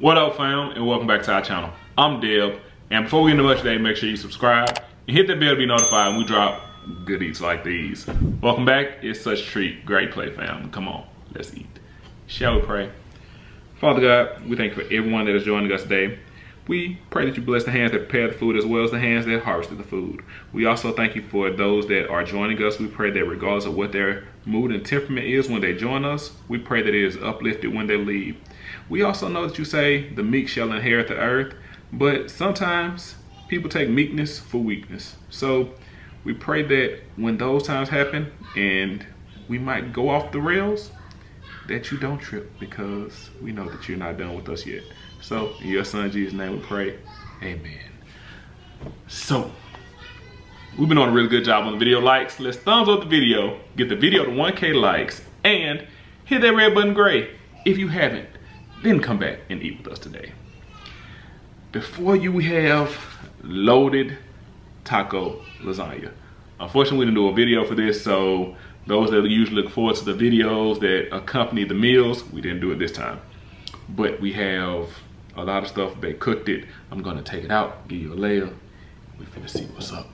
What up fam and welcome back to our channel. I'm Deb and before we get into much today make sure you subscribe and hit that bell to be notified when we drop goodies like these. Welcome back, it's such a treat. Great play fam, come on, let's eat. Shall we pray? Father God, we thank you for everyone that is joining us today. We pray that you bless the hands that prepare the food as well as the hands that harvested the food. We also thank you for those that are joining us. We pray that regardless of what their mood and temperament is when they join us, we pray that it is uplifted when they leave. We also know that you say the meek shall inherit the earth, but sometimes people take meekness for weakness. So we pray that when those times happen and we might go off the rails, that you don't trip because we know that you're not done with us yet. So, in your son Jesus' name we pray. Amen. So, we've been on a really good job on the video likes. Let's thumbs up the video, get the video to 1K likes, and hit that red button gray if you haven't. Then come back and eat with us today. Before you have loaded taco lasagna. Unfortunately, we didn't do a video for this, so those that usually look forward to the videos that accompany the meals, we didn't do it this time. But we have a lot of stuff. They cooked it. I'm gonna take it out, give you a layer. We finna see what's up.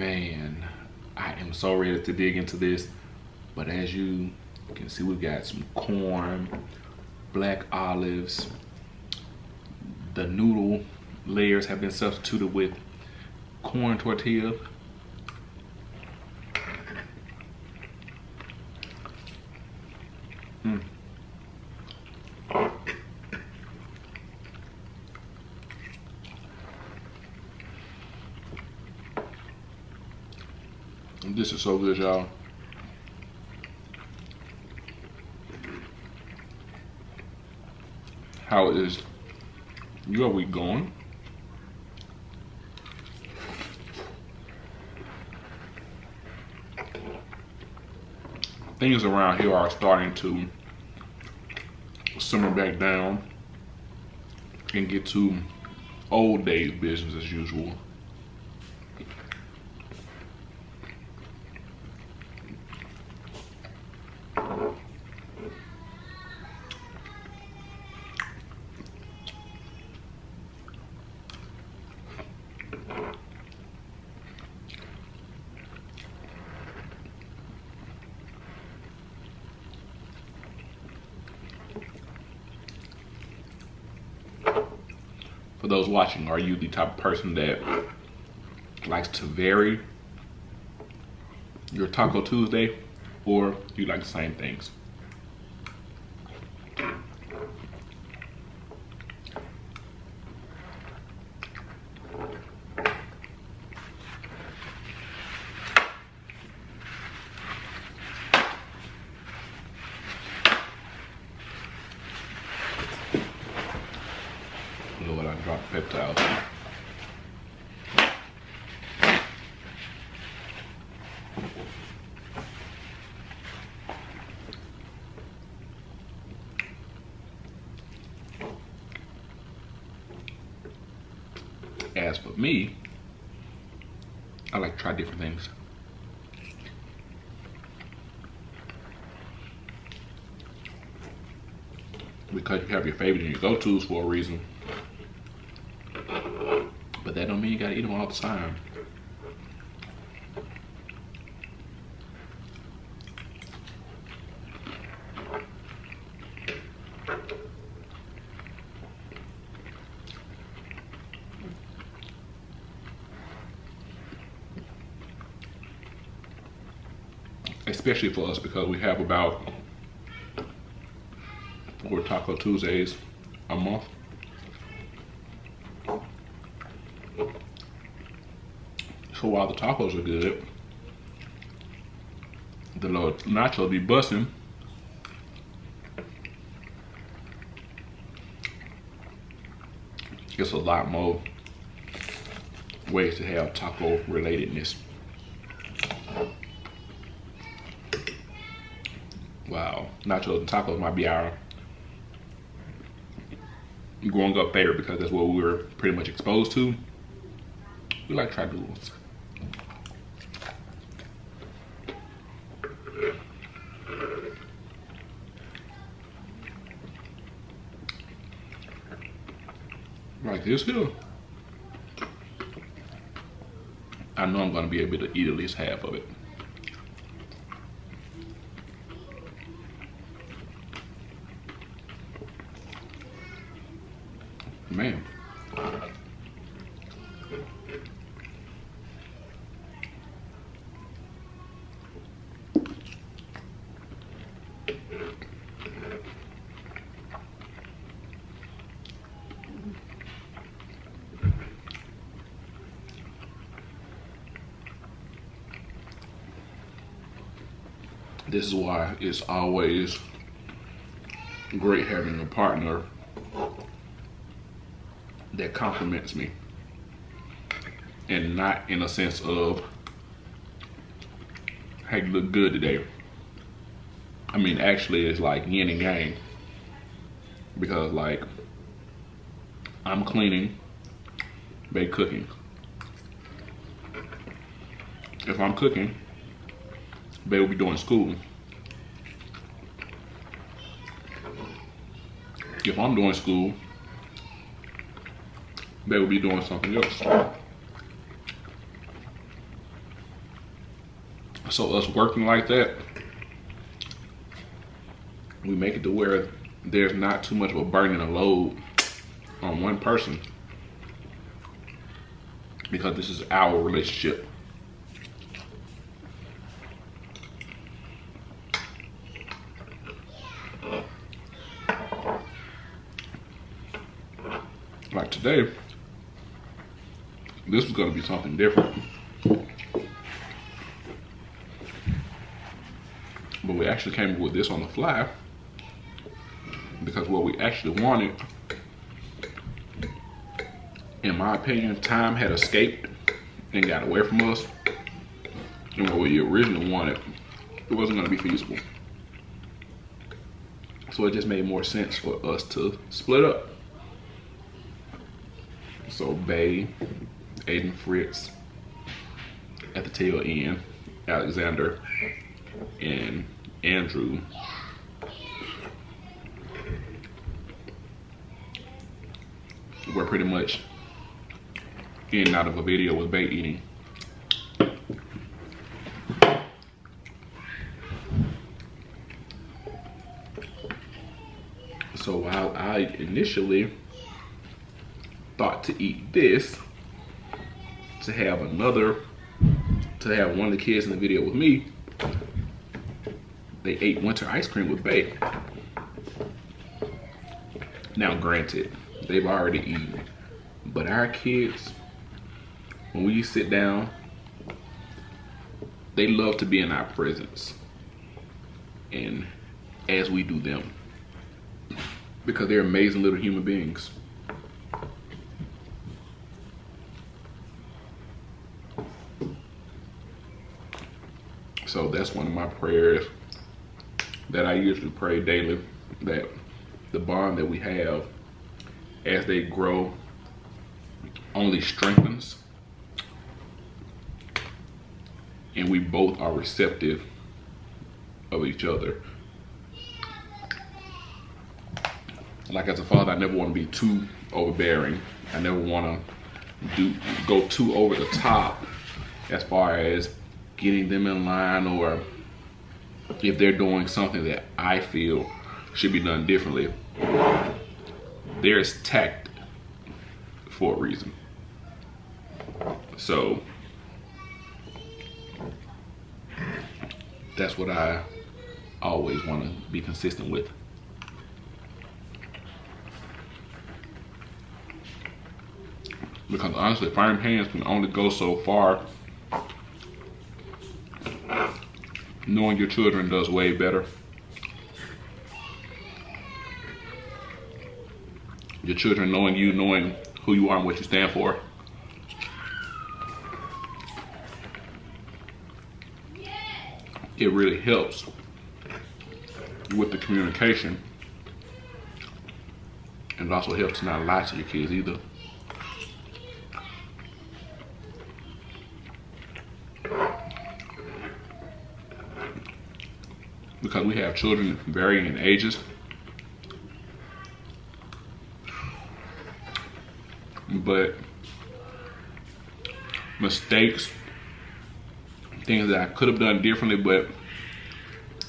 man i am so ready to dig into this but as you can see we've got some corn black olives. The noodle layers have been substituted with corn tortilla This is so good, y'all. How is your week going? Things around here are starting to simmer back down and get to old days business as usual. Watching, are you the type of person that likes to vary your Taco Tuesday or you like the same things? Lord, I dropped peptides. As for me, I like to try different things. Because you have your favorite and your go-tos for a reason. But that don't mean you gotta eat them all the time. Especially for us because we have about Taco Tuesdays a month. So while the tacos are good, the little nachos be busting. It's a lot more ways to have taco relatedness. Wow, nachos and tacos might be our growing up favorite because that's what we were pretty much exposed to. We like noodles. Like this here. I know I'm gonna be able to eat at least half of it. Man. This is why it's always great having a partner that compliments me. And not in a sense of hey you look good today. I mean actually it's like yin and yang. Because like i'm cleaning they cooking. If i'm cooking they will be doing school. If i'm doing school they would be doing something else. So us working like that, we make it to where there's not too much of a burden of load on one person because this is our relationship. Like today, this was gonna be something different. But we actually came up with this on the fly because what we actually wanted, in my opinion, time had escaped and got away from us. And what we originally wanted, it wasn't gonna be feasible. So it just made more sense for us to split up. So Bay Aiden Fritz at the tail end, Alexander and Andrew. We're pretty much in and out of a video with bait eating. So while I initially thought to eat this, to have another, to have one of the kids in the video with me, they ate winter ice cream with Bay. Now granted, they've already eaten, but our kids, when we sit down, they love to be in our presence and as we do them because they're amazing little human beings. So that's one of my prayers that I usually pray daily that the bond that we have as they grow only strengthens and we both are receptive of each other. Like as a father, I never want to be too overbearing. I never want to do go too over the top as far as getting them in line or if they're doing something that I feel should be done differently, there's tact for a reason. So that's what I always want to be consistent with. Because honestly, firm hands can only go so far knowing your children does way better. Your children knowing you, knowing who you are and what you stand for. It really helps with the communication. And it also helps not lie to your kids either. Because we have children varying in ages. But mistakes, things that I could have done differently, but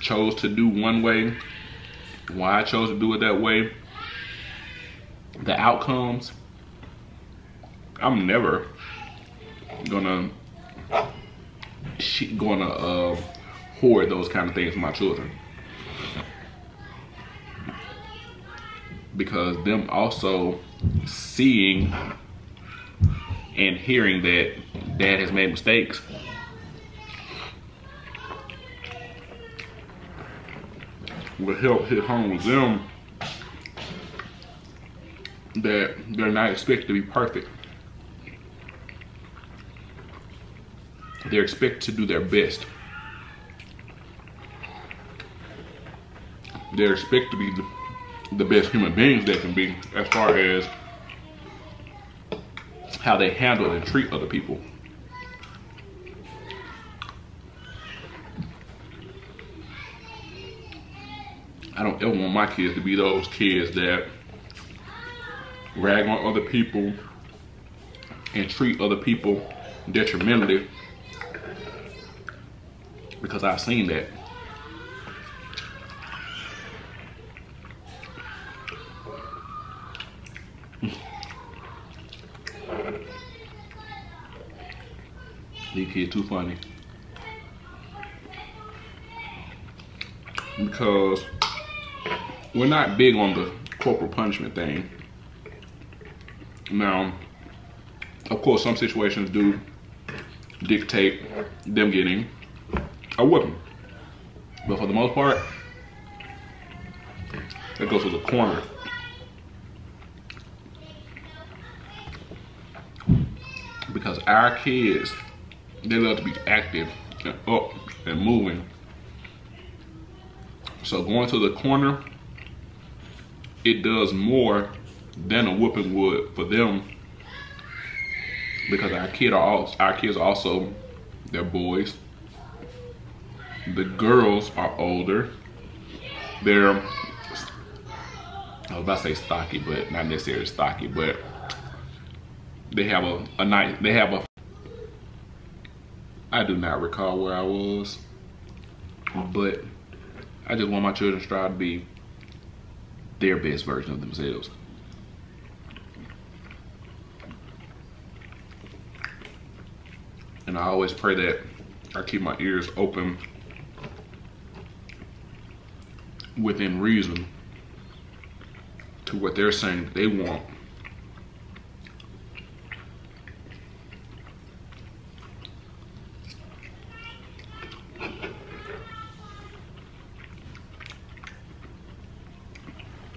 chose to do one way, why I chose to do it that way, the outcomes, I'm never gonna gonna uh, hoard those kind of things for my children. Because them also seeing and hearing that dad has made mistakes will help hit home with them that they're not expected to be perfect. They're expected to do their best. They're expected to be the, the best human beings they can be as far as how they handle and treat other people. I don't ever want my kids to be those kids that rag on other people and treat other people detrimentally because I've seen that. Too funny. Because we're not big on the corporal punishment thing. Now, of course, some situations do dictate them getting a whipping. But for the most part, it goes to the corner. Because our kids they love to be active and up and moving. So going to the corner, it does more than a whooping would for them because our kid are all, our kids are also they're boys. The girls are older. They're I was about to say stocky, but not necessarily stocky, but they have a, a nice they have a I do not recall where I was, but I just want my children to strive to be their best version of themselves. And I always pray that I keep my ears open within reason to what they're saying they want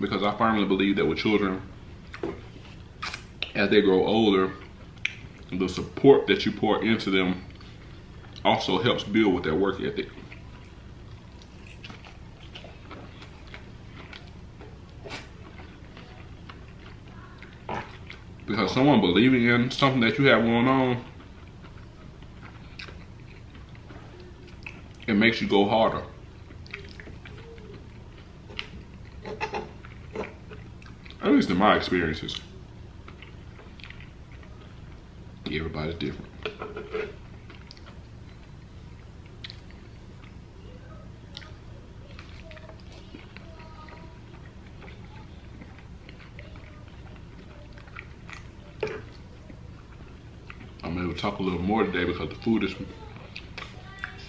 because I firmly believe that with children, as they grow older, the support that you pour into them also helps build with their work ethic. Because someone believing in something that you have going on, it makes you go harder. Least in my experiences. Everybody's different. I'm going to talk a little more today because the food is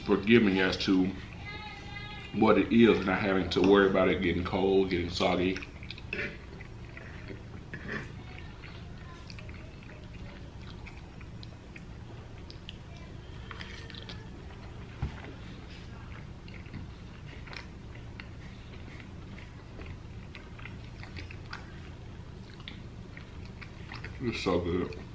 forgiving as to what it is, not having to worry about it getting cold, getting soggy, It's so good.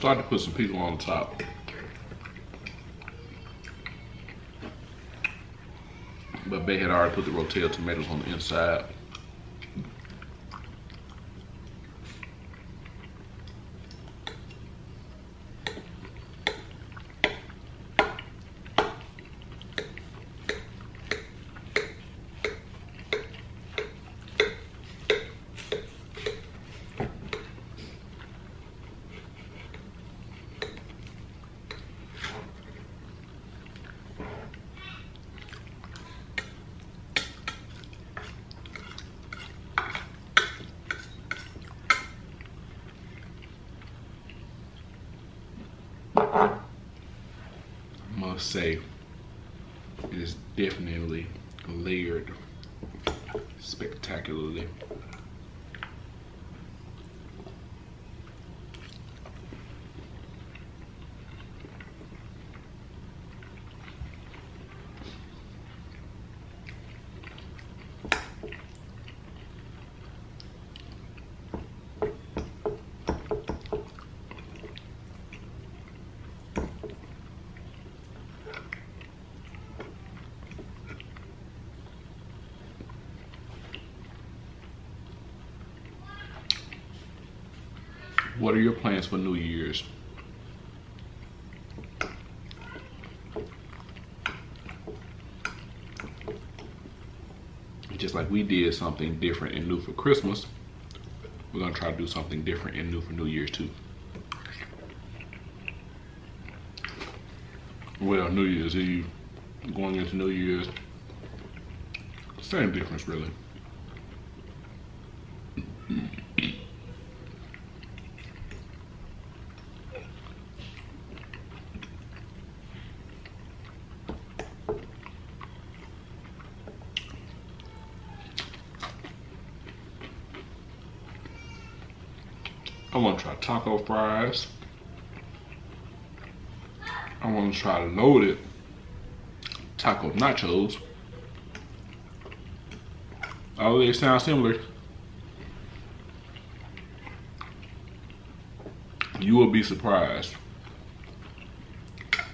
I started to put some people on top. But Bay had already put the rotel tomatoes on the inside. Must say it is definitely layered spectacularly. What are your plans for New Year's? Just like we did something different and new for Christmas, we're gonna try to do something different and new for New Year's too. Well, New Year's Eve, going into New Year's, same difference really. I want to try taco fries. I want to try loaded taco nachos. All they sound similar. You will be surprised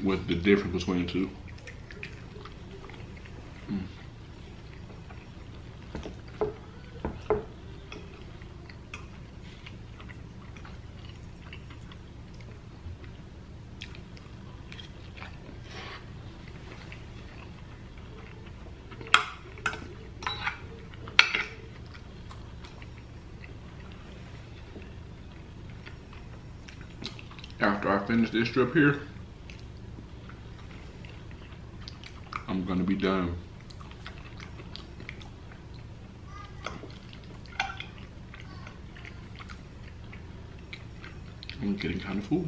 with the difference between the two. Finish this strip here, I'm gonna be done. I'm getting kind of full.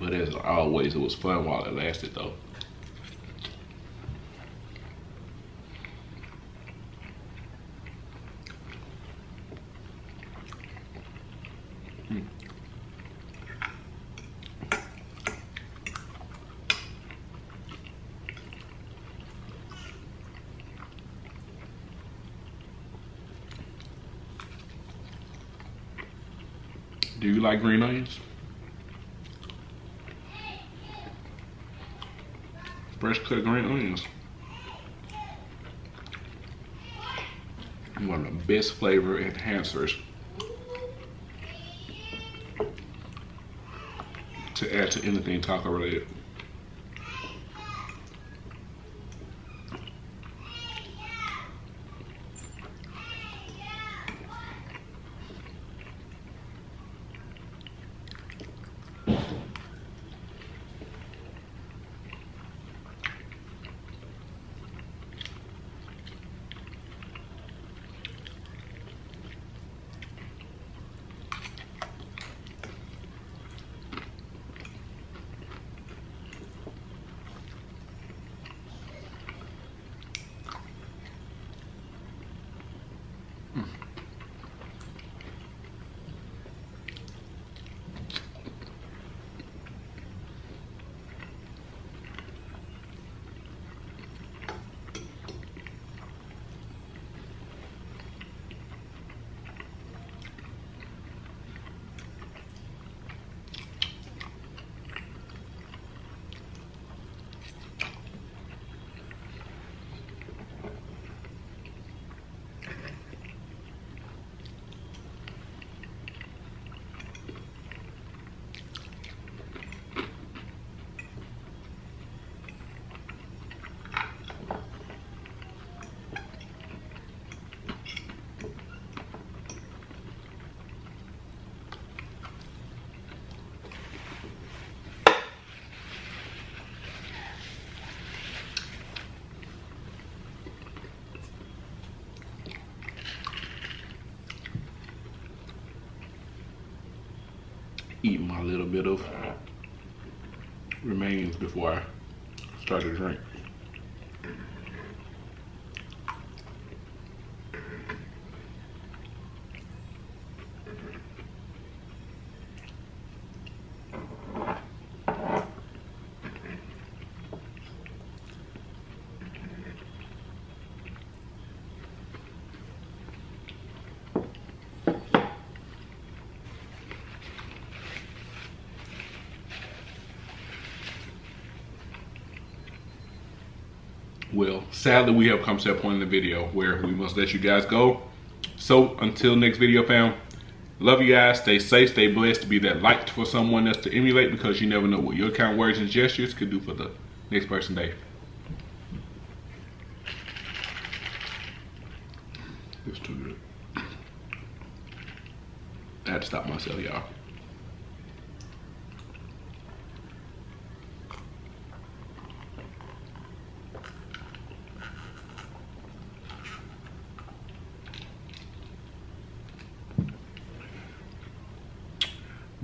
But as always, it was fun while it lasted though. Do you green onions? Fresh cut green onions. one of the best flavor enhancers to add to anything taco related. Hmm. Eat my little bit of remains before I start to drink. Well, sadly, we have come to that point in the video where we must let you guys go. So until next video, fam, love you guys. Stay safe, stay blessed to be that light for someone else to emulate because you never know what your kind words and gestures could do for the next person day. It's too good. I had to stop myself, y'all.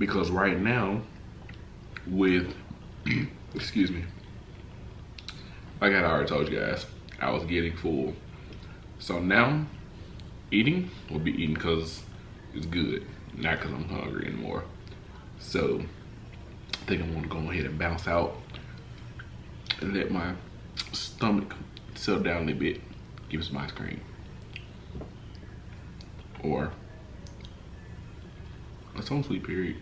Because right now with excuse me like I already told you guys I was getting full. So now eating will be eating because it's good not because I'm hungry anymore. So I think I'm gonna go ahead and bounce out and let my stomach settle down a little bit give some ice cream. Or a home sweet period